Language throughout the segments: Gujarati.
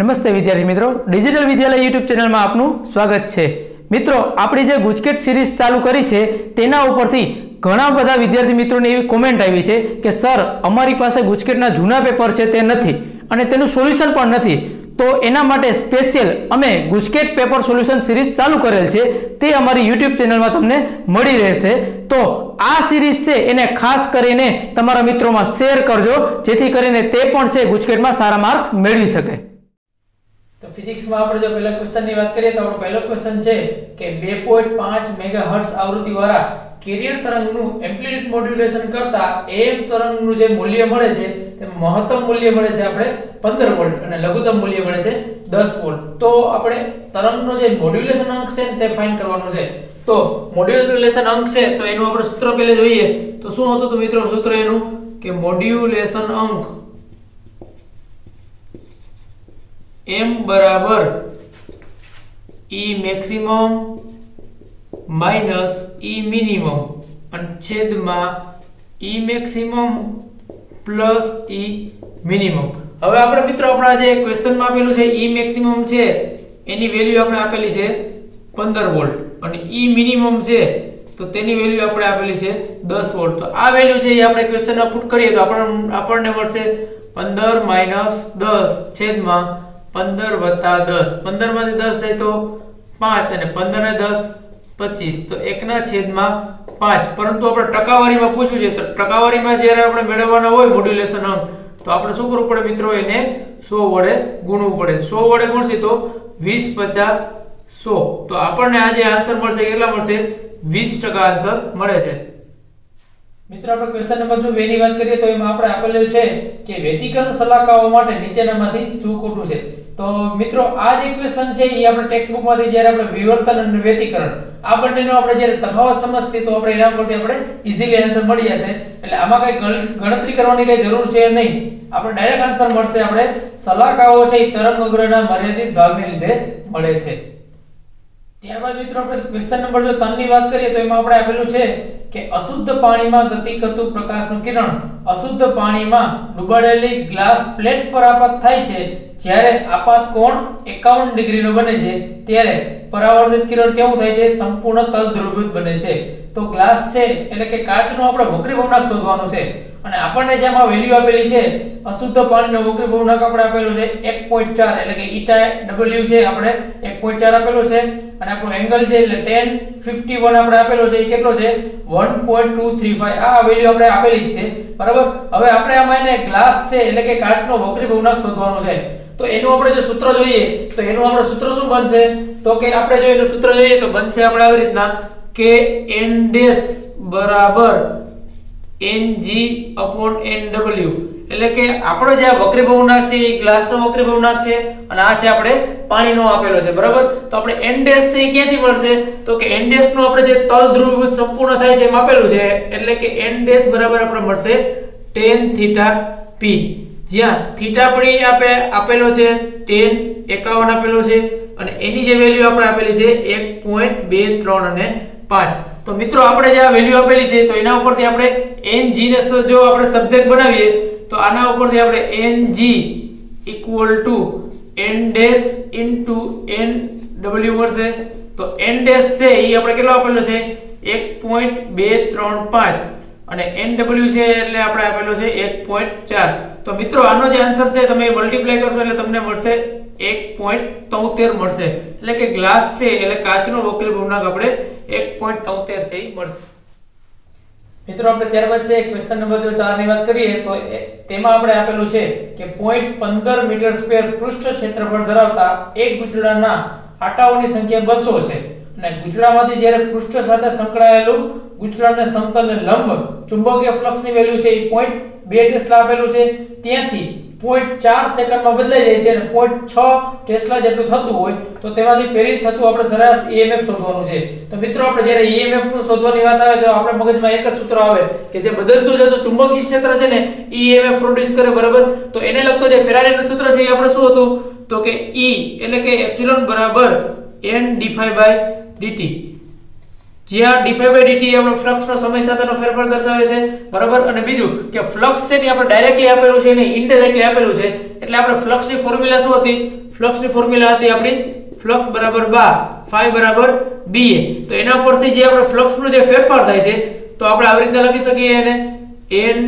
નમસ્તે વિદ્યાર્થી મિત્રો. ડિજિટલ વિદ્યાલય યુટ્યુબ ચેનલમાં આપનું સ્વાગત છે. મિત્રો, આપણી જે ગુજકેટ સિરીઝ ચાલુ કરી છે, તેના ઉપરથી ઘણા બધા વિદ્યાર્થી મિત્રોની એવી કોમેન્ટ આવી છે કે, સર, અમારી પાસે ગુજકેટના જૂના પેપર છે, તે નથી અને તેનું સોલ્યુશન પણ નથી. તો એના માટે સ્પેશિયલ અમે ગુજકેટ પેપર સોલ્યુશન સિરીઝ ચાલુ કરેલ છે, તે અમારી યુટ્યુબ ચેનલમાં તમને મળી રહેશે. તો આ સિરીઝ છે, એને ખાસ કરીને તમારા મિત્રોમાં શેર કરજો, જેથી કરીને તે પણ છે, ગુજકેટમાં સારા માર્ક્સ મેળવી શકે. તો ફિઝિક્સમાં આપણે જો પહેલા ક્વેશ્ચનની વાત કરીએ તો આપણો પહેલો ક્વેશ્ચન છે કે 2.5 મેગાહર્ટ્ઝ આવૃત્તિ વાળા કેરિયર તરંગનું એમ્પ્લિટ્યુડ મોડ્યુલેશન કરતા એમ તરંગનું જે મૂલ્ય મળે છે, તે મહત્તમ મૂલ્ય મળે છે આપણે 15 વોલ્ટ અને લઘુત્તમ મૂલ્ય મળે છે 10 વોલ્ટ તો આપણે તરંગનો જે મોડ્યુલેશન અંક છે તે ફાઇન્ડ કરવાનો છે. તો મોડ્યુલેશન અંક છે, તો એનું આપણે સૂત્ર પહેલા જોઈએ. તો શું હતું તો મિત્રો સૂત્ર એનું? કે મોડ્યુલેશન અંક m બરાબર e maximum minus e minimum અને છેદમાં e maximum plus e minimum હવે આપણે મિત્રો આપણા જે ક્વેશ્ચનમાં આપેલું છે e મેક્સિમમ છે, એની વેલ્યુ આપણે આપેલી છે 15 વોલ્ટ અને e મિનિમમ છે, તો તેની વેલ્યુ આપણે આપેલી છે 10 વોલ્ટ તો આ વેલ્યુ છે એ આપણે ક્વેશ્ચનમાં પુટ કરીએ તો આપણને આપણને મળશે 15 10 છેદમાં પંદર વત્તા દસ. પંદરમાંથી દસ જાય તો પાંચ અને પંદર ને દસ, પચીસ. તો એકના છેદમાં પાંચ. પરંતુ આપણે ટકાવારીમાં પૂછવું છે, તો ટકાવારીમાં જ્યારે આપણે મેળવવાના હોય મોડ્યુલેશન અંક, તો આપણે શું કરવું પડે મિત્રો? એને સો વડે ગુણવું પડે. સો વડે ગુણશે તો વીસ પચાસ સો. તો આપણને આ જે આન્સર મળશે, કેટલા મળશે? વીસ ટકા આન્સર મળે છે. મિત્રો, આપણે ક્વેશ્ચન નંબર જો 2 ની વાત કરીએ તો એમાં આપણે આપેલું છે કે વ્યતિકરણ સલાહકારો માટે નીચેનામાંથી શું ખોટું છે? તો મિત્રો, આ જે ક્વેશ્ચન છે એ આપણે ટેક્સ્ટ બુકમાંથી જ્યારે આપણે વિવર્તન અને વ્યતિકરણ, આ બંનેનો આપણે જ્યારે તફાવત સમજશે તો આપણે એના પરથી આપણે ઈઝીલી આન્સર મળી જશે. એટલે આમાં કઈ ગણતરી કરવાની કઈ જરૂર છે નહીં. આપણે ડાયરેક્ટ આન્સર મળશે. આપણે સલાહકારો છે એ તરંગ અગ્રના મર્યાદિત ભાગને લીધે મળે છે. ત્યારબાદ મિત્રો આપણે ક્વેશ્ચન નંબર જો 3 ની વાત કરીએ તો એમાં આપણે આપેલું છે કે અશુદ્ધ પાણીમાં ગતિ કરતું પ્રકાશનું કિરણ અશુદ્ધ પાણીમાં ડૂબાડેલી ગ્લાસ પ્લેટ પર આપાત થાય છે. જ્યારે આપાત કોણ? 51 ડિગ્રીનો બને છે. ત્યારે પરાવર્તિત કિરણ કેવું થાય છે? સંપૂર્ણ તલ ધ્રુવીભૂત બને છે. તો ગ્લાસ છે એટલે કે કાચનો આપણે વક્રી ભવનાક શોધવાનો છે. અને આપણને જેમાં વેલ્યુ આપેલી છે, અશુદ્ધ પાણીનો વક્રી ભવનાક આપણે આપેલો છે 1.4 એટલે કે ઈટા ડબલ્યુ છે આપણે 1.4 આપેલો છે. અને આપણો એંગલ છે એટલે tan 51 આપણે આપેલો છે, એ કેટલો છે? 1.235 આ વેલ્યુ આપણે આપેલી જ છે. બરાબર? હવે આપણે આમાં એને ગ્લાસ છે, એટલે કે કાચનો વક્રી ભવનાક શોધવાનો છે. તો એનું આપણે જો સૂત્ર જોઈએ, તો એનું આપણે સૂત્ર શું બનશે? તો કે આપણે જો એનું સૂત્ર જોઈએ, તો બનશે આપણે આવી રીતના કે n ડેશ બરાબર ng nw એટલે કે આપણો જે આ વક્રી છે, એ ગ્લાસનો વક્રી છે, અને આ છે આપણે પાણીનો આપેલો છે, બરાબર? તો આપણે n ડેશ છે એ ક્યાંથી મળશે? તો કે n ડેશનું આપણે જે તલ ધ્રુવીભૂત સંપૂર્ણ થાય છે એમ આપેલું છે, એટલે કે n ડેશ બરાબર આપણે મળશે tan થીટા p. જ્યાં થીટા પણ આપે આપેલો છે, tan 51 આપેલો છે, અને એની જે વેલ્યુ આપણે આપેલી છે 1.23 અને 5 તો મિત્રો, આપણે જે આ વેલ્યુ આપેલી છે, તો એના ઉપરથી આપણે ng ને જો આપણે સબ્જેક્ટ બનાવીએ તો આના ઉપરથી આપણે ng equal to n dash into n w મળશે. તો n ડેશ છે એ આપણે કેટલો આપેલો છે? 1.235 અને nw છે એટલે આપણે આપેલો છે 1.4 તો મિત્રો, આનો જે આન્સર છે, તમે મલ્ટીપ્લાય કરશો એટલે તમને મળશે 1.73 મળશે. એટલે કે ગ્લાસ છે, એટલે કાચનો વક્રી ભવનાક આપણે 1.73 છે એ મળશે. મિત્રો, આપણે ત્યારબાદ છે ક્વેશ્ચન નંબર જો 4 ની વાત કરીએ, તો તેમાં આપણે આપેલું છે કે 0.15 મીટર સ્ક્વેર પૃષ્ઠ ક્ષેત્રફળ ધરાવતા એક ગુચડાના આટાઓની સંખ્યા 200 છે. અને ગુચડામાંથી જ્યારે પૃષ્ઠ સાથે સંકળાયેલું ગુચડાને સમતલને લંબ ચુંબકીય ફ્લક્સની વેલ્યુ છે એ 0.2 ટેસ્લા આપેલું છે. ત્યાંથી 0.4 સેકન્ડમાં બદલાઈ જાય છે અને 0.6 ટેસ્લા જેટલું થતું હોય, તો તેમાંથી પ્રેરિત થતું આપણે સરેરાશ EMF શોધવાનું છે. તો મિત્રો, આપણે જ્યારે EMF નું શોધવાની વાત આવે, તો આપણે મગજમાં એક જ સૂત્ર આવે કે જે બદલતું જતું ચુંબકીય ક્ષેત્ર છે ને EMF પ્રોડ્યુસ કરે, બરાબર? તો એને લગતો જે ફેરાડેનું સૂત્ર છે, એ આપણે શું હતું? તો કે E એટલે કે એપ્સિલોન બરાબર n dt જ્યાં d5 dt આપણો ફ્લક્સનો સમય સાથેનો ફેરફાર દર્શાવે છે, બરાબર? અને બીજું કે ફ્લક્સ છે ને આપણે ડાયરેક્ટલી આપેલું છે ને ઇનડાયરેક્ટલી આપેલું છે, એટલે આપણે ફ્લક્સની ફોર્મ્યુલા શું હતી? ફ્લક્સની ફોર્મ્યુલા હતી આપણી ફ્લક્સ બરાબર બા ફાઈ બરાબર બી તો એના પરથી જે આપણે ફ્લક્સનો જે ફેરફાર થાય છે, તો આપણે આવી રીતે લખી શકીએ એને? એન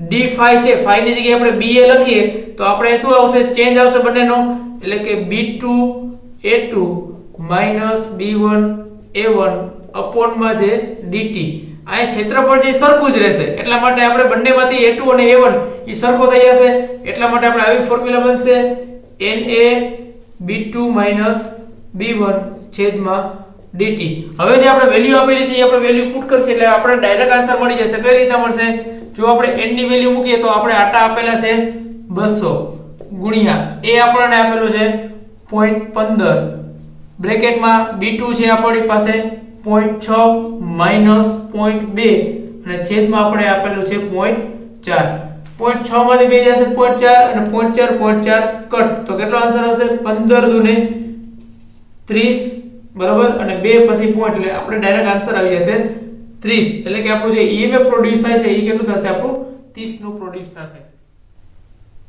ડી ફાઈ છે ફાઈ ની જગ્યાએ આપણે બી લખીએ, તો આપણે શું આવશે? ચેન્જ આવશે બંનેનો, એટલે કે B two A two minus B one A one અપોનમાં જે ડીટી આ ક્ષેત્રફળ જે સરખું જ રહેશે. એટલા માટે આપણે બંનેમાંથી a2 અને a1 એ સરખો થઈ જશે. એટલા માટે આપણે આવી ફોર્મ્યુલા બનશે na b2 b1 છેદમાં dt. હવે જે આપણે વેલ્યુ આપેલી છે એ આપણે વેલ્યુ પુટ કરશે એટલે આપણે ડાયરેક્ટ આન્સર મળી જશે. કઈ રીતે મળશે? જો આપણે n ની વેલ્યુ મૂકીએ તો આપણે આટા આપેલા છે 200 ગુણ્યા a આપણને આપેલો છે 0.15 બ્રેકેટમાં b2 છે આપણી પાસે. 0.6 માઇનસ 0.2 અને છેદમાં આપણે આપેલું છે 0.4 0.6 માંથી બે જશે 0.4 અને 0.4 0.4 કટ. તો કેટલો આન્સર હશે? 15 દુને 30 બરાબર? અને 2 પછી પોઈન્ટ, એટલે આપણે ડાયરેક્ટ આન્સર આવી જશે 30 એટલે કે આપણું જે EMF પ્રોડ્યુસ થાય છે એ કેટલું થશે આપણું? 30 નું પ્રોડ્યુસ થશે.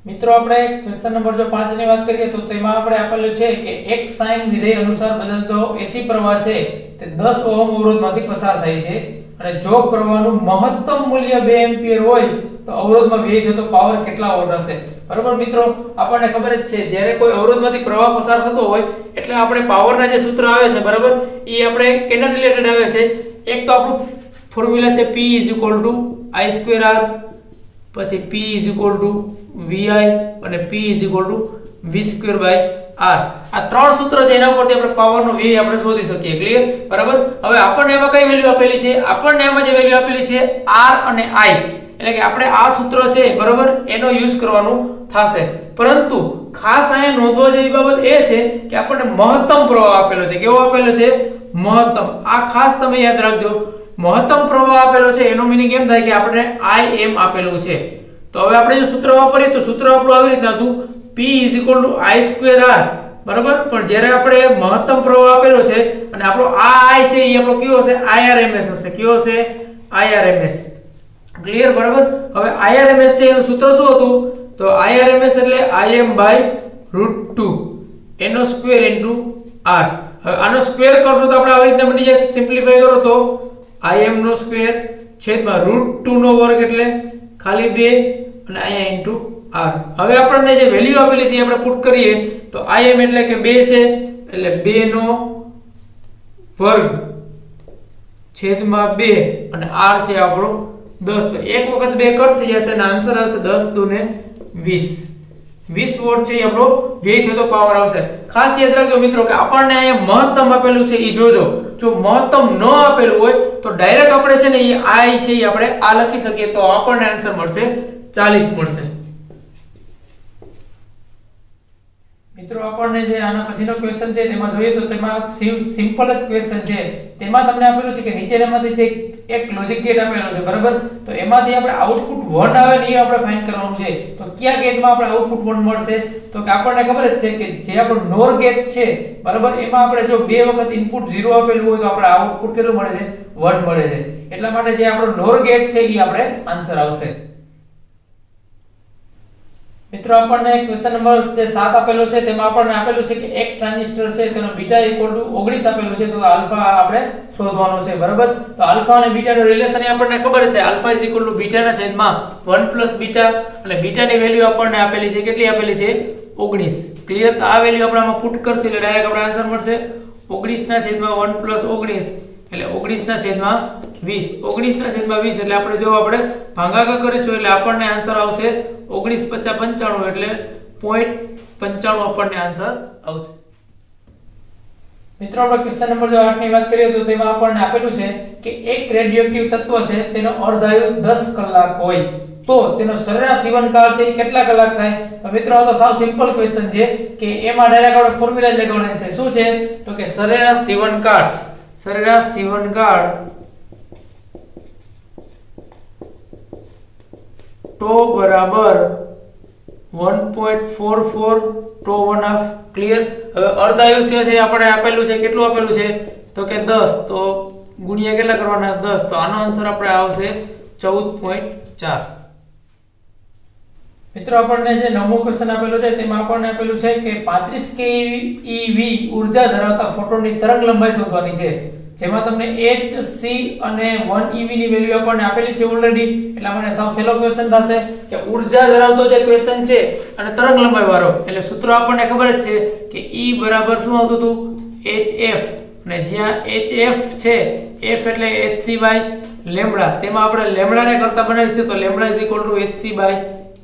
મિત્રો, આપણે ક્વેશ્ચન નંબર જો 5 ની વાત કરીએ, તો તેમાં આપણે આપેલું છે કે એક સાઇન વિધેય અનુસાર બદલતો એસી પ્રવાહ છે. તે 10 ઓહમ અવરોધમાંથી પસાર થાય છે અને જો પ્રવાહનું મહત્તમ મૂલ્ય 2 એમ્પિયર હોય તો અવરોધમાં વ્યય થતો પાવર કેટલા વોટ હશે? બરાબર મિત્રો, આપણને ખબર જ છે, જ્યારે કોઈ અવરોધમાંથી પ્રવાહ પસાર થતો હોય, એટલે આપણે પાવરના જે સૂત્ર આવે છે, બરાબર? એ આપણે કેના રિલેટેડ આવે છે? એક તો આપણું ફોર્મ્યુલા છે P I2R પછી P vi અને p v2 r આ ત્રણ સૂત્ર છે, એના ઉપરથી આપણે પાવરનો વ્યય આપણે શોધી શકીએ ક્લિયર બરાબર? હવે આપણને એમાં કઈ વેલ્યુ આપેલી છે? આપણને એમાં જે વેલ્યુ આપેલી છે, r અને i. એટલે કે આપણે આ સૂત્ર છે, બરાબર? એનો યુઝ કરવાનું થશે. પરંતુ ખાસ અહીંયા નોંધવા જેવી બાબત એ છે કે આપણને મહત્તમ પ્રવાહ આપેલો છે. કેવો આપેલો છે? મહત્તમ. આ ખાસ તમે યાદ રાખજો. મહત્તમ પ્રવાહ આપેલો છે, એનો મીનિંગ એમ થાય કે આપણે આઈ એમ આપેલું છે. તો હવે આપણે જો સૂત્ર વાપરીએ તો સૂત્ર આપણું આવી રીતના હતું. P i2r બરાબર? પણ જ્યારે આપણે મહત્તમ પ્રવાહ આપેલો છે અને આપણો આ i છે, એ આપણો કયો હશે? IRMS હશે. કયો હશે? IRMS ક્લિયર બરાબર? હવે IRMS છે, એનું સૂત્ર શું હતું? તો IRMS એટલે Im √2 એનો સ્ક્વેર ઇન્ટુ r. હવે આનો સ્ક્વેર કરશો તો આપણે આવી રીતે બની જાય સિમ્પ્લિફાય કરો તો Im નો સ્ક્વેર છેદમાં √2 નો વર્ગ એટલે ખાલી 2 અને અહીંયા ઇન્ટુ આર હવે આપણને જે વેલ્યુ આપેલી છે આપણે પુટ કરીએ, તો આઈએમ એટલે કે 2 છે, એટલે 2 નો વર્ગ છેદમાં 2 અને આર છે આપણો 10 તો એક વખત બે કટ થઈ જશે અને આન્સર આવશે 10 દુને 20 20 વોટ છે એ આપણો વ્યય થતો પાવર આવશે. ખાસ યાદ રાખજો મિત્રો કે આપણને અહીંયા મહત્તમ આપેલું છે એ જોજો. જો મહત્તમ ન આપેલું હોય, તો ડાયરેક્ટ આપણે છે ને એ આઈ છે એ આપણે આ લખી શકીએ, તો આપણને આન્સર મળશે ચાલીસ મળશે. મિત્રો, આપણને જે આના પછીનો ક્વેશ્ચન છે, તેમાં જોઈએ તો તેમાં સિમ્પલ જ ક્વેશ્ચન છે. તેમાં તમને આપેલું છે કે નીચેનામાંથી જે એક લોજિક ગેટ આપેલો છે, બરાબર? તો એમાંથી આપણે આઉટપુટ 1 આવે ને એ આપણે ફાઇન્ડ કરવાનું છે. તો કયા ગેટમાં આપણે આઉટપુટ 1 મળશે? તો કે આપણને ખબર જ છે કે જે આપણો નોર ગેટ છે, બરાબર? એમાં આપણે જો બે વખત ઇનપુટ 0 આપેલું હોય તો આપણે આઉટપુટ કેટલું મળે છે? 1 મળે છે. એટલા માટે જે આપણો નોર ગેટ છે, એ આપણે આન્સર આવશે. મિત્રો, આપણને ક્વેશ્ચન નંબર જે 7 આપેલો છે, તેમાં આપણને આપેલું છે કે એક ટ્રાન્ઝિસ્ટર છે, તેનો બીટા 19 આપેલું છે, તો આલ્ફા આપણે શોધવાનો છે, બરાબર? તો આલ્ફા અને બીટા નો રિલેશન આપણને ખબર છે આલ્ફા બીટા ના છેદમાં 1 બીટા અને બીટા ની વેલ્યુ આપણને આપેલી છે, કેટલી આપેલી છે? 19 ક્લિયર તો આ વેલ્યુ આપણે આમાં પુટ કરશે એટલે ડાયરેક્ટ આપણે આન્સર મળશે. 19 ના છેદમાં 1 19 એટલે 19 ના છેદમાં 20 19 ના છેદમાં 20 એટલે આપણે જો આપણે ભાગાકાર કરીશું એટલે આપણને આન્સર આવશે 19 50 95 એટલે 0.95 આપણને આન્સર આવશે. મિત્રો, આપણે ક્વેશ્ચન નંબર જો 8 ની વાત કરીએ તો તેમાં આપણને આપેલું છે કે એક રેડિયોએક્ટિવ તત્વ છે, તેનો અર્ધાયુ 10 કલાક હોય. તો તેનો સરેરાશ જીવનકાળ છે કેટલા કલાક થાય? તો મિત્રો, આ તો સાવ સિમ્પલ ક્વેશ્ચન છે કે એમાં ડાયરેક્ટ આપણે ફોર્મ્યુલા જ લગાવવાની છે. શું છે? તો કે સરેરાશ જીવનકાળ. સરેરાશ જીવનકાળ ટો બરાબર 1.44 ટો 1 હાફ. ક્લિયર હવે અર્ધાયુષ્ય છે આપણે આપેલું છે, કેટલું આપેલું છે? તો કે 10 તો ગુણ્યા કેટલા કરવાના? 10 તો આનો આન્સર આપણે આવશે 14.4 મિત્રો, આપણને જે નવમો ક્વેશ્ચન આપેલો છે, તેમાં આપણને આપેલું છે કે 35 keV ઊર્જા ધરાવતા ફોટોનની તરંગ લંબાઈ શોધવાની છે. જેમાં તમને h, c અને 1 ev ની વેલ્યુ આપણને આપેલી છે ઓલરેડી એટલે મને સાવ સેલો ક્વેશ્ચન થશે કે ઊર્જા ધરાવતો જે ક્વેશ્ચન છે અને તરંગ લંબાઈ વાળો. એટલે સૂત્ર આપણને ખબર જ છે કે E બરાબર શું આવતું હતું? Hf અને જ્યાં hf છે, f એટલે hc લેમ્બડા. તેમાં આપણે લેમ્બડાને કરતા બનાવીશું તો લેમ્બડા hc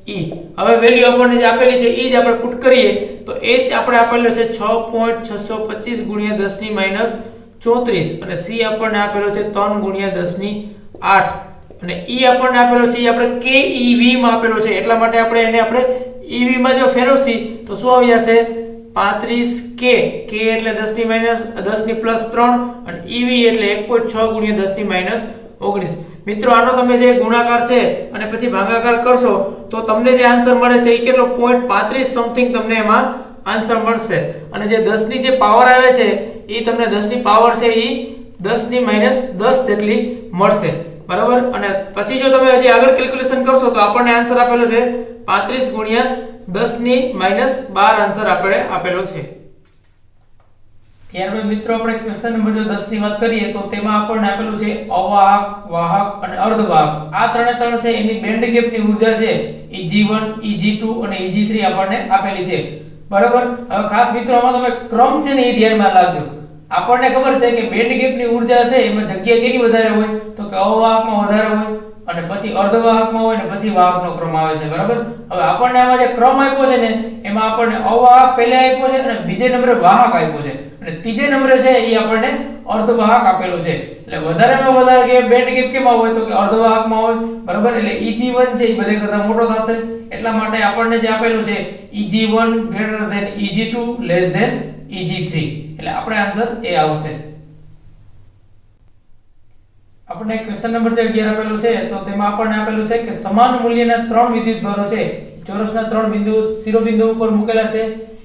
E. હવે વેલ્યુ આપણને જે આપેલી છે એ જ આપણે પુટ કરીએ, તો h આપણે આપેલો છે 6.625 ગુણ્યા 10 ની માઇનસ 34 અને સી આપણને આપેલો છે ત્રણ ગુણ્યા 10 ની 8 અને ઈ આપણને આપેલો છે એ આપણે કે માં આપેલો છે. એટલા માટે આપણે એને આપણે ev માં જો ફેરવશી, તો શું આવી જશે? 35k k એટલે 10 ની દસની 10 ની પ્લસ ત્રણ અને ઈવી એટલે 1.6 ગુણ્યા 10 ની ઓગણીસ. 19 મિત્રો, આનો તમે જે ગુણાકાર છે અને પછી ભાગાકાર કરશો, તો તમને જે આન્સર મળે છે એ કેટલો? 0.35 સમથિંગ તમને એમાં આન્સર મળશે. અને જે 10 ની જે પાવર આવે છે એ તમને 10 ની પાવર છે એ 10 ની માઇનસ 10 જેટલી મળશે. બરાબર? અને પછી જો તમે હજી આગળ કેલ્ક્યુલેશન કરશો, તો આપણને આન્સર આપેલો છે 35 ગુણ્યા 10 ની માઇનસ 12 આન્સર આપણે આપેલો છે. ત્યારબાદ મિત્રો આપણે ક્વેશ્ચન નંબર જો 10 ની વાત કરીએ, તો તેમાં આપણને આપેલું છે અવાહક, વાહક અને અર્ધવાહક. આ ત્રણે ત્રણ છે, એની બેન્ડ ગેપની ઊર્જા છે Eg1 Eg2 અને Eg3 આપણને આપેલી છે. બરાબર? હવે ખાસ મિત્રો, આમાં તમે ક્રમ છે ને એ ધ્યાનમાં લાગજો આપણને ખબર છે કે બેન્ડ ગેપની ઊર્જા છે, એમાં જગ્યા કેની વધારે હોય? તો કે અવાહકમાં વધારે હોય અને પછી અર્ધવાહકમાં હોય ને પછી વાહકનો ક્રમ આવે છે, બરાબર? હવે આપણને આમાં જે ક્રમ આપ્યો છે ને, એમાં આપણને અવાહક પહેલા આપ્યો છે અને બીજે નંબરે વાહક આપ્યો છે. અને ત્રીજે નંબરે છે એ આપણને અર્ધવાહક આપેલો છે. એટલે વધારેમાં વધારે કે બેન્ડ ગેપ કેમાં હોય તો કે અર્ધવાહકમાં હોય, બરાબર? એટલે Eg1 છે એ બધે કરતા મોટો થશે. એટલા માટે આપણને જે આપેલું છે Eg1 greater than Eg2 less than Eg3 એટલે આપણે આન્સર એ આવશે. આપણને ક્વેશ્ચન નંબર જે 11 આપેલું છે, તો તેમાં આપણને આપેલું છે કે સમાન મૂલ્યના ત્રણ વિદ્યુતભારો છે. ચોરસના ત્રણ બિંદુ શિરોબિંદુ ઉપર મૂકેલા છે.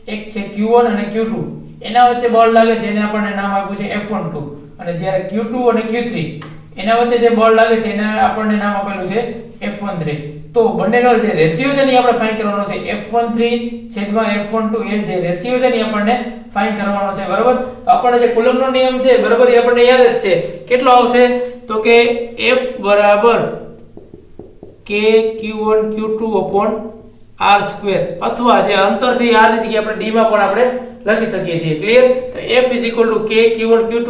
એક છે Q1 અને Q2 એના વચ્ચે બળ લાગે છે, એને આપણને નામ આપ્યું છે F12 અને જ્યારે Q2 અને Q3 એના વચ્ચે જે બળ લાગે છે, એને આપણને નામ આપેલું છે F13 તો બંનેનો જે રેશિયો છે ને આપણે ફાઇન્ડ કરવાનો છે. F13 છેદમાં F12 એ જે રેશિયો છે ને આપણને ફાઇન્ડ કરવાનો છે, બરાબર? તો આપણને જે કુલમ્બનો નિયમ છે બરાબર એ આપણને યાદ જ છે. કેટલો આવશે? તો કે F બરાબર k q1 q2 r square અથવા જે અંતર છે એ r ની જગ્યાએ આપણે d માં પણ આપણે લખી શકીએ છીએ. ક્લિયર તો f k q1 q2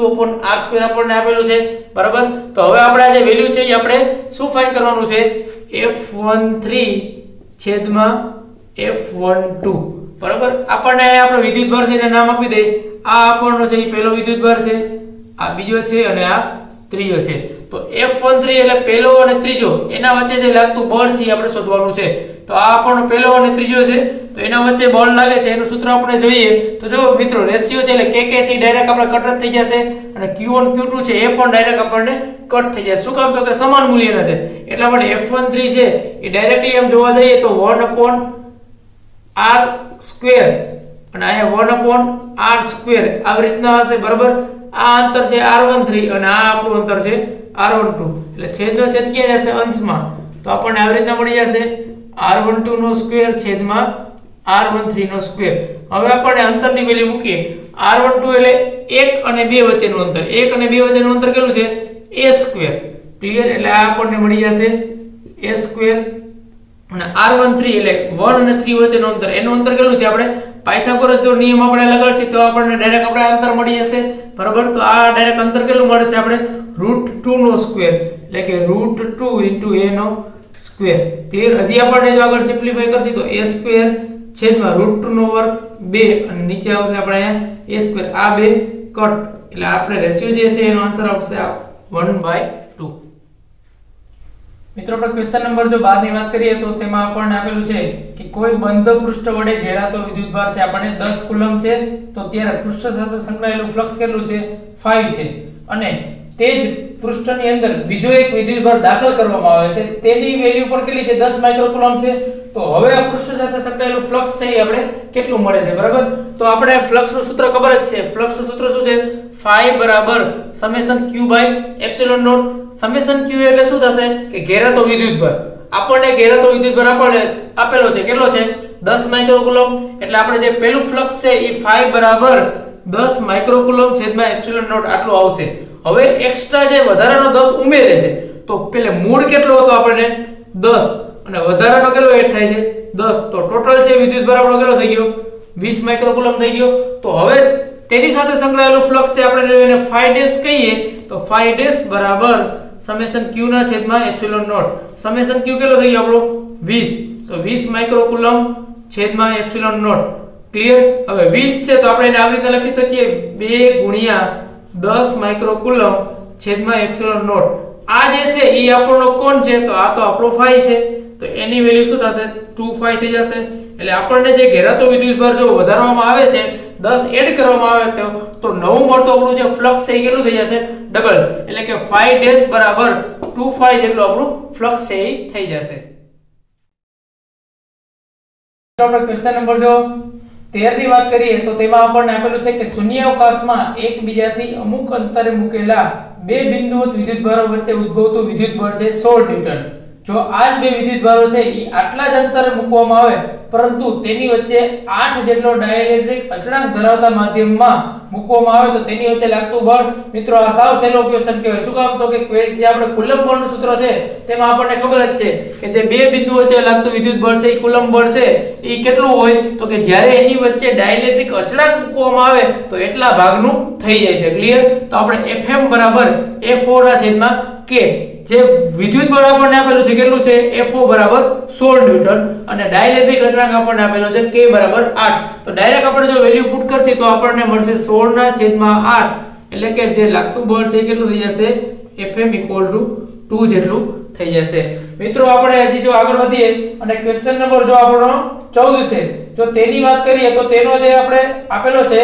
r square આપણને આપેલું છે. બરાબર? તો હવે આપણે આ જે વેલ્યુ છે એ આપણે શું ફાઇન્ડ કરવાનું છે? F13 છેદમાં f12 બરાબર? આપણને આપણે વિદ્યુતભાર છે એને નામ આપી દે. આ આપણનો છે એ પહેલો વિદ્યુતભાર છે. આ બીજો છે અને આ ત્રીજો છે. તો F13 એટલે પહેલો અને ત્રીજો, એના વચ્ચે જે લાગતું બળ છે આપણે શોધવાનું છે. તો આ પણ પહેલો અને ત્રીજો છે. તો એના વચ્ચે બળ લાગે છે, એનું સૂત્ર આપણે જોઈએ. તો જો મિત્રો રેશિયો છે એટલે છે ડાયરેક્ટ આપણે કટ થઈ જશે અને Q1 Q2 છે એ પણ ડાયરેક્ટ આપણને કટ થઈ જશે. શું કામ? તો કે સમાન મૂલ્યના છે. એટલા માટે F13 છે એ ડાયરેક્ટલી એમ જોવા જઈએ તો 1 r સ્ક્વેર અને અહીંયા 1 r સ્ક્વેર આવી રીતના હશે, બરાબર? આ અંતર છે r13 અને આ આપણું અંતર છે r12 એટલે છેદનો છેદ ક્યાં જશે? અંશમાં. તો આપણને આવી રીતના મળી જશે r12 નો સ્ક્વેર છેદમાં r13 નો સ્ક્વેર હવે આપણને અંતરની વેલ્યુ મૂકીએ. r12 એટલે એક અને બે વચ્ચેનું અંતર. એક અને બે વચ્ચેનું અંતર કેટલું છે? એ સ્ક્વેર ક્લિયર એટલે આ આપણને મળી જશે એ સ્ક્વેર અને r13 એટલે વન અને થ્રી વચ્ચેનું અંતર. એનું અંતર કેટલું છે આપણે? પાયથાગોરસ જો નિયમ આપણે લગાડશી તો આપણને ડાયરેક્ટ આપણે અંતર મળી જશે. બરાબર? તો આ ડાયરેક્ટ અંતર કેટલું મળશે આપણે? આપણે √2 નો સ્ક્વેર એટલે કે √2 a નો સ્ક્વેર ક્લિયર હજી આપણને જો આગળ સિમ્પ્લિફાય કરશી તો a સ્ક્વેર છેદમાં √2 નો વર્ગ 2 અને નીચે આવશે આપણે અહીંયા a સ્ક્વેર આ બે કટ એટલે આપણે રેશિયો જે છે એનો આન્સર આવશે 1/2 મિત્રો, આપણે ક્વેશ્ચન નંબર જો 12 ની વાત કરીએ તો તેમાં આપણને આપેલું છે કે કોઈ બંધ પૃષ્ઠ વડે ઘેરાતો વિદ્યુતભાર છે. આપણને 10 કુલમ છે, તો ત્યારે પૃષ્ઠ સાથે સંકળાયેલું ફ્લક્સ કેટલું છે? 5 છે. અને તે જ પૃષ્ઠની અંદર બીજો એક વિદ્યુતભાર દાખલ કરવામાં આવે છે. તેની વેલ્યુ પણ કેટલી છે? 10 માઇક્રોકુલમ છે. તો હવે આ પૃષ્ઠ સાથે સંકળાયેલું ફ્લક્સ છે એ આપણે કેટલું મળે છે? બરાબર? તો આપણે ફ્લક્સનું સૂત્ર ખબર જ છે. ફ્લક્સનું સૂત્ર શું છે? Phi બરાબર summation q by epsilon naught. Summation q એટલે શું થશે? કે ઘેરાતો વિદ્યુતભાર આપણને ઘેરાતો વિદ્યુતભાર આપણને આપેલો છે. કેટલો છે? 10 માઇક્રોકુલમ એટલે આપણે જે પહેલું ફ્લક્સ છે એ 5 બરાબર 10 માઇક્રોકુલમ છેદમાં એપ્સિલોન નોટ આટલું આવશે. હવે એક્સ્ટ્રા જે વધારાનો 10 ઉમેરે છે, તો પેલે મૂળ કેટલો હતો આપણને? 10 અને વધારાનો કેટલો એડ થાય છે? 10 તો ટોટલ છે વિદ્યુતભાર આપણો કેટલો થઈ ગયો? 20 માઇક્રોકુલમ થઈ ગયો. તો હવે તેની સાથે સંકળાયેલું ફ્લક્સ છે, આપણે એને 5 ડેશ કહીએ, તો 5 ડેશ બરાબર સમેશન q ના છેદમાં એપ્સિલોન નોટ. સમેશન q કેટલો થઈ ગયો આપણો? 20 તો 20 માઇક્રોકુલમ છેદમાં એપ્સિલોન નોટ. ક્લિયર હવે 20 છે, તો આપણે એને આવી રીતે લખી શકીએ. 2 ગુણ્યા 10 માઇક્રોકુલમ છેદમાં એપ્સિલોન નોટ. આ જે છે એ આપણો કોણ છે? તો આ તો આપણો phi છે. તો એની વેલ્યુ શું થશે? 2 phi થઈ જશે. એટલે આપણને જે ઘેરાતો વિદ્યુતભાર જો વધારવામાં આવે છે 10 એડ કરવામાં આવે તો તો નવું મળતું આપણું જે ફ્લક્સ છે એ કેટલું થઈ જશે ડબલ એટલે કે 5 ડેશ બરાબર 2 phi જેટલું આપણું ફ્લક્સ છે એ થઈ જશે. આપણે ક્વેશ્ચન નંબર જો 13 ની વાત કરીએ, તો તેમાં આપણને આપેલું છે કે શૂન્યાવકાશમાં એકબીજાથી અમુક અંતરે મૂકેલા બે બિંદુઓ વિદ્યુતભારો વચ્ચે ઉદ્ભવતું વિદ્યુતબળ છે સોળ ન્યૂટન. જો આ જ બે વિદ્યુતભારો છે એ આટલા જ અંતરે મૂકવામાં આવે, પરંતુ તેની વચ્ચે 8 જેટલો ડાયઇલેક્ટ્રિક અચળાંક ધરાવતા માધ્યમમાં મૂકવામાં આવે, તો તેની વચ્ચે લાગતું બળ, મિત્રો, આ સાવ સહેલો ક્વેશ્ચન કહેવાય. શું કામ? તો કે જે આપણે કુલમ બળનું સૂત્ર છે, તેમાં આપણને ખબર જ છે કે જે બે બિંદુઓ વચ્ચે લાગતું વિદ્યુત બળ છે એ કુલમ બળ છે એ કેટલું હોય? તો કે જ્યારે એની વચ્ચે ડાયઇલેક્ટ્રિક અચળાંક મૂકવામાં આવે, તો એટલા ભાગનું થઈ જાય છે. ક્લિયર તો આપણે Fm બરાબર F4 ના છેદમાં K. જે વિદ્યુત બળ આપણને આપેલું છે કેટલું છે? Fo બરાબર 16 ન્યૂટન. અને ડાઇલેક્ટ્રિક અચળાંક આપણને આપેલો છે K બરાબર 8 તો ડાયરેક્ટ આપણે જો વેલ્યુ પુટ કરશે તો આપણને મળશે 16 ના છેદમાં 8 એટલે કે જે લાગતું બળ છે કેટલું થઈ જશે? Fm 2 જેટલું થઈ જશે. મિત્રો, આપણે હજી જો આગળ વધીએ અને ક્વેશ્ચન નંબર જો આપણો 14 છે, જો તેની વાત કરીએ તો તેનો જે આપણે આપેલો છે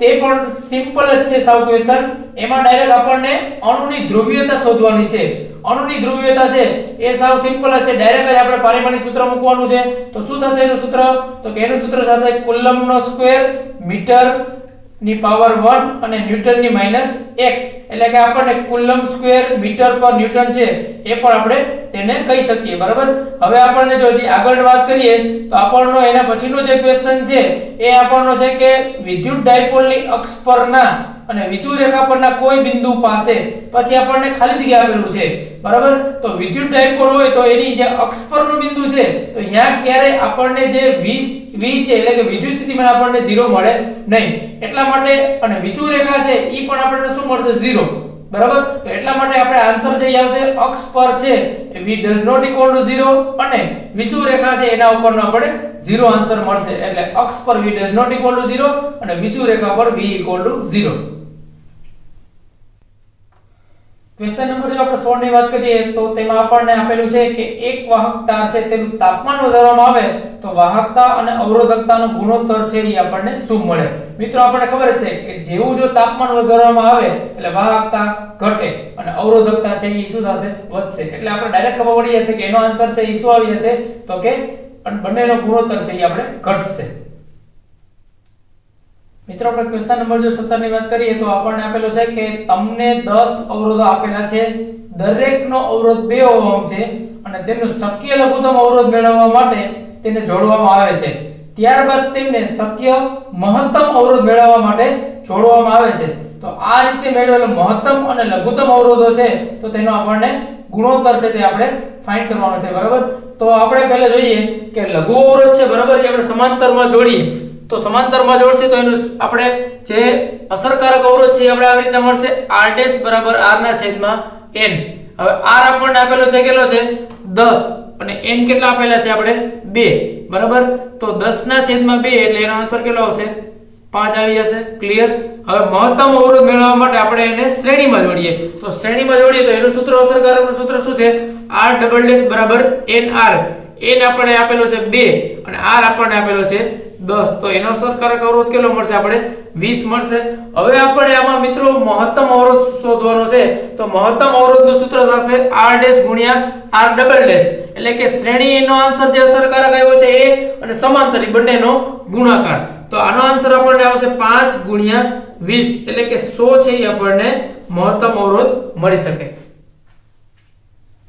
તે પણ સિમ્પલ જ છે સાવ ક્વેશ્ચન એમાં ડાયરેક્ટ આપણને અણુની ધ્રુવીયતા શોધવાની છે. અણુની ધ્રુવીયતા છે એ સાવ સિમ્પલ જ છે. ડાયરેક્ટ આપણે પારિમાણિક સૂત્ર મૂકવાનું છે. તો શું થશે એનું સૂત્ર? તો કે એનું સૂત્ર સાથે કુલમ્બનો સ્ક્વેર મીટરની પાવર 1 અને ન્યૂટનની માઇનસ 1 એટલે કે આપણને coulomb square metre per newton છે, એ પણ આપણે તેને કહી શકીએ, બરાબર? હવે આપણને જો જે આગળ વાત કરીએ, તો આપણનો એના પછીનો જે ક્વેશ્ચન છે, એ આપણનો છે કે વિદ્યુત ડાયપોલની અક્ષ પરના અને વિષુવરેખા પરના કોઈ બિંદુ પાસે પછી આપણને ખાલી જગ્યા આપેલું છે. બરાબર? તો વિદ્યુત ડાયપોલ હોય તો એની જે અક્ષ પરનું બિંદુ છે, તો અહીંયા ક્યારે આપણને જે 20 v છે એટલે કે વિદ્યુત સ્થિતિમાન આપણને 0 મળે નહીં. એટલા માટે અને વિષુવરેખા છે, ઈ પણ આપણને શું મળશે? 0 બરાબર? તો એટલા માટે આપણે આન્સર છે એ આવશે અક્ષ પર છે v does not equal to 0 અને વિષુવરેખા છે, એના ઉપરનો આપણે 0 આન્સર મળશે. એટલે અક્ષ પર v does not equal to 0 અને વિષુવરેખા પર v equal to 0 question number જો આપણે 16 ની વાત કરીએ, તો તેમાં આપણને આપેલું છે કે એક વાહક તાર છે, તેનું તાપમાન વધારવામાં આવે, તો વાહકતા અને અવરોધકતાનો ગુણોત્તર છે, એ આપણને શું મળે? મિત્રો, આપણને ખબર છે કે જેવું જો તાપમાન વધારવામાં આવે, એટલે વાહકતા ઘટે અને અવરોધકતા છે, એ શું થશે? વધશે. એટલે આપણે ડાયરેક્ટ ખબર પડી જશે કે એનો આન્સર છે, એ શું આવી જશે? તો કે બંનેનો ગુણોત્તર છે, એ આપણે ઘટશે. મિત્રો, આપણે ક્વેશ્ચન નંબર જો 17 ની વાત કરીએ તો આપણને આપેલો છે કે તમને 10 અવરોધો આપેલા છે. દરેકનો અવરોધ 2 ઓહમ છે અને તેમનો શક્ય લઘુત્તમ અવરોધ મેળવવા માટે તેને જોડવામાં આવે છે. ત્યારબાદ તેમને શક્ય મહત્તમ અવરોધ મેળવવા માટે જોડવામાં આવે છે. તો આ રીતે મેળવેલો મહત્તમ અને લઘુત્તમ અવરોધો છે, તો તેનો આપણને ગુણોત્તર છે તે આપણે ફાઇન્ડ કરવાનો છે, બરાબર? તો આપણે પહેલા જોઈએ કે લઘુ અવરોધ છે, બરાબર? એ આપણે સમાંતરમાં જોડીએ. તો સમાંતરમાં જોડશે તો એનું આપણે જે અસરકારક અવરોધ છે આપણે આવી રીતે મળશે r ડેશ બરાબર r ના છેદમાં n હવે r આપણને આપેલો છે કેટલો છે? 10 અને n કેટલા આપેલા છે આપણે? 2 બરાબર? તો 10 ના છેદમાં 2 એટલે એનો આન્સર કેટલો આવશે? 5 આવી જશે. ક્લિયર હવે મહત્તમ અવરોધ મેળવવા માટે આપણે એને શ્રેણીમાં જોડીએ. તો શ્રેણીમાં જોડીએ તો એનું સૂત્ર અસરકારકનું સૂત્ર શું છે? r ડબલ ડેશ બરાબર nr n આપણે આપેલો છે 2 અને r આપણને આપેલો છે 10 તો એનો અસરકારક અવરોધ કેટલો મળશે આપણે? વીસ મળશે. હવે આપણે આમાં મિત્રો મહત્તમ અવરોધ શોધવાનો છે. તો મહત્તમ અવરોધનું સૂત્ર થશે આર ડેશ ગુણ્યા આર ડબલ ડેશ. એટલે કે શ્રેણીનો આન્સર જે અસરકારક આવ્યો છે એ અને સમાંતરી બંનેનો ગુણાકાર. તો આનો આન્સર આપણને આવશે પાંચ ગુણ્યા વીસ. એટલે કે સો છે એ આપણને મહત્તમ અવરોધ મળી શકે.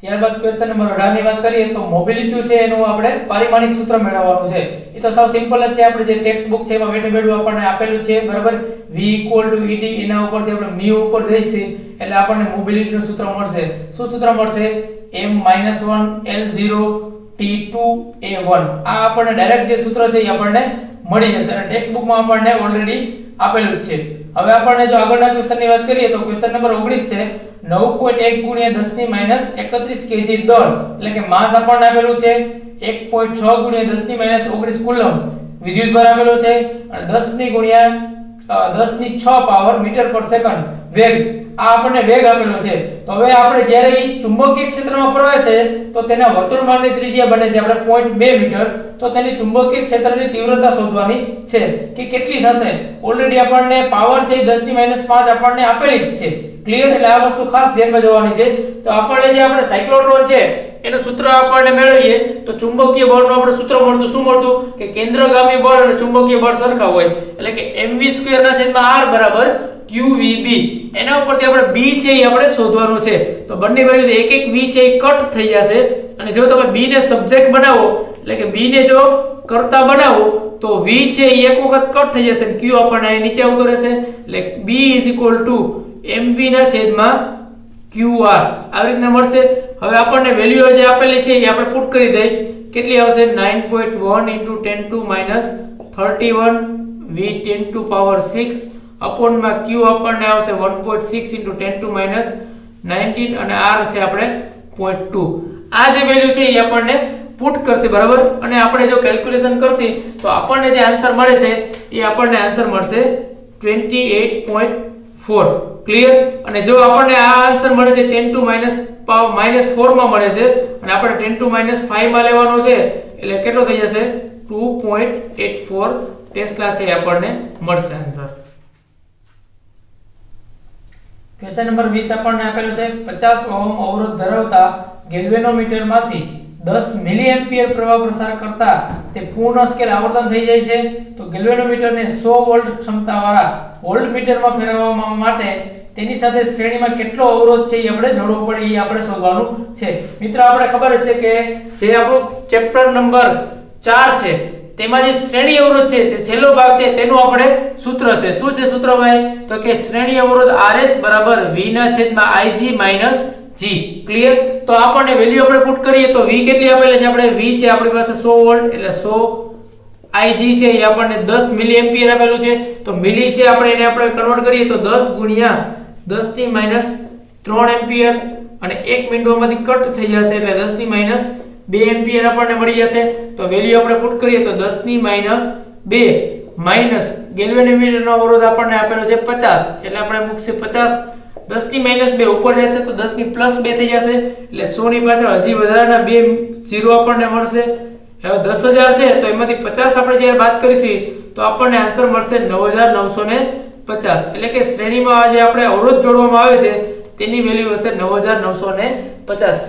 ત્યારબાદ ક્વેશ્ચન નંબર 18 ની વાત કરીએ તો મોબિલિટી છે એનું આપણે પારિમાણિક સૂત્ર મેળવવાનું છે. એ તો સાવ સિમ્પલ જ છે, આપણે જે ટેક્સ્ટ બુક છે એમાં બેઠે બેઠું આપણને આપેલું છે, બરાબર? V ed એના ઉપરથી આપણે μ ઉપર જઈશું, એટલે આપણને મોબિલિટી નું સૂત્ર મળશે. શું સૂત્ર મળશે? M 1 l0 t2 a1 આ આપણને ડાયરેક્ટ જે સૂત્ર છે એ આપણને મળી જશે, અને ટેક્સ્ટ બુકમાં આપણને ઓલરેડી આપેલું છે. હવે આપણને જો આગળના ક્વેશ્ચનની વાત કરીએ તો ક્વેશ્ચન નંબર 19 છે. 9.1 ગુણ્યા 10 ની માઇનસ 31 કેજી દળ. એટલે કે માસ આપણને આપેલું છે 1.6 ગુણ્યા 10 ની માઇનસ 19 કુલમ વિદ્યુત ભાર આપેલો છે અને 10 ની ગુણ્યા 10 ની 6 પાવર મીટર પર સેકન્ડ વેગ. આ આપણને વેગ આપેલો છે. તો હવે આપણે જ્યારે ઈ ચુંબકીય ક્ષેત્રમાં પ્રવેશે, તો તેના વર્તુળમાનની ત્રિજ્યા બને છે આપણે 0.2 મીટર. તો તેની ચુંબકીય ક્ષેત્રની તીવ્રતા શોધવાની છે કે કેટલી થશે. ઓલરેડી આપણને પાવર છે 10 ની 5 આપણને આપેલી જ છે. ક્લિયર એટલે આ વસ્તુ ખાસ ધ્યાનમાં જોવાની છે. તો આપણને જે આપણે સાયક્લોટ્રોન છે એનું સૂત્ર આપણને મેળવીએ તો ચુંબકીય બળનું આપણે સૂત્ર મળતું શું મળતું? કે કેન્દ્રગામી બળ અને ચુંબકીય બળ સરખા હોય. એટલે કે mv² ના છેદમાં r બરાબર qvb. એના ઉપરથી આપણે b છે એ આપણે શોધવાનું છે. તો બંને બાજુથી એક એક v છે એ કટ થઈ જશે. અને જો તમે b ને સબ્જેક્ટ બનાવો, એટલે કે b ને જો કરતા બનાવો, તો v છે એ એક વખત કટ થઈ જશે q આપણને નીચે આવતો રહેશે. એટલે b mv ના છેદમાં qr. આવી રીતના મળશે. હવે આપણને વેલ્યુ જે આપેલી છે એ આપણે પુટ કરી દઈ. કેટલી આવશે? 9.1 10 31 v 10 પાવર 6 અપોનમાં q આપણને આવશે 1.6 10 19 અને r છે આપણે 0.2 આ જે વેલ્યુ છે એ આપણને પુટ કરશે, બરાબર? અને આપણે જો કેલ્ક્યુલેશન કરશી, તો આપણને જે આન્સર મળે છે, એ આપણને આન્સર મળશે 28.4 ક્લિયર અને જો આપણને આ આન્સર મળે છે 10 ટુ માઇનસ માઇનસ 4 માં મળે છે, અને આપણે 10 ટુ માઇનસ 5 માં લેવાનો છે, એટલે કેટલો થઈ જશે? 2.84 ટેસ્લા છે આપણને મળશે આન્સર ક્વેશ્ચન નંબર 20 આપણને આપેલું છે. 50 ઓહમ અવરોધ ધરાવતા ગેલ્વેનોમીટરમાંથી 10 મિલી એમ્પિયર પ્રવાહ પ્રસાર કરતા તે પૂર્ણ સ્કેલ આવર્તન થઈ જાય છે. તો ગેલ્વેનોમીટરને 100 વોલ્ટ ક્ષમતાવાળા વોલ્ટમીટરમાં ફેરવવા માટે તેની સાથે શ્રેણીમાં કેટલો અવરોધ છે એ આપણે જોડવો પડે, એ આપણે શોધવાનું છે. મિત્રો, આપણે ખબર છે કે જે આપણો ચેપ્ટર નંબર 4 છે, તેમાં જે શ્રેણી અવરોધ છે, જે છેલ્લો ભાગ છે, તેનું આપણે સૂત્ર છે. શું છે સૂત્ર ભાઈ? તો કે શ્રેણી અવરોધ RS V ના છેદમાં Ig G ક્લિયર તો આપણને વેલ્યુ આપણે પુટ કરીએ તો V કેટલી આપેલી છે આપણે? V છે આપણી પાસે 100 વોલ્ટ એટલે 100 Ig છે, એ આપણને 10 મિલી એમ્પિયર આપેલું છે. તો મિલી છે આપણે એને આપણે કન્વર્ટ કરીએ તો 10 ગુણ્યા 10 ની માઇનસ 3 એમ્પિયર અને 1 મિનિટમાંથી કટ થઈ જશે એટલે 10 ની માઇનસ 2 એમ્પિયર આપણને મળી જશે. તો વેલ્યુ આપણે પુટ કરીએ તો 10 ની માઇનસ 2 માઇનસ ગેલ્વેનોમીટરનો અવરોધ આપણને આપેલો છે 50 એટલે આપણે મૂકશે 50 10 ની બે 2 ઉપર જશે તો 10 ની પ્લસ બે થઈ જશે. એટલે 100 ની પાછળ હજી વધારાના બે ઝીરો આપણને મળશે. હવે 10000 છે, તો એમાંથી 50 આપણે જ્યારે વાત કરીશું, તો આપણને આન્સર મળશે 9950 એટલે કે શ્રેણીમાં જે આપણે અવરોધ જોડવામાં આવે છે, તેની વેલ્યુ હશે 9950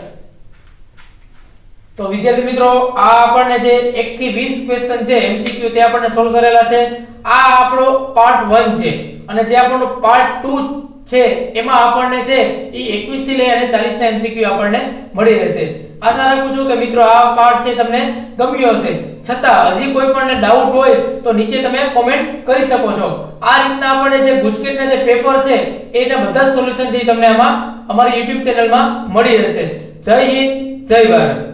તો વિદ્યાર્થી મિત્રો, આ આપણને જે 1 થી 20 ક્વેશ્ચન છે એમસીક્યુ તે આપણને સોલ્વ કરેલા છે. આ આપણો પાર્ટ 1 છે. અને જે આપણો પાર્ટ 2 છે, એમાં આપણને છે એ 21 થી લઈ અને 40 ના એમસીક્યુ આપણને મળી રહેશે. આશા રાખું છું કે મિત્રો આ પાર્ટ છે તમને ગમ્યો હશે. છતાં, હજી કોઈ પણ ડાઉટ હોય, તો નીચે તમે કોમેન્ટ કરી શકો છો. આ રીતના આપણને જે ગુજકેટના જે પેપર છે, એના બધા સોલ્યુશન જે તમને આમાં અમારી YouTube ચેનલમાં મળી રહેશે. જય હિન્દ, જય ભારત.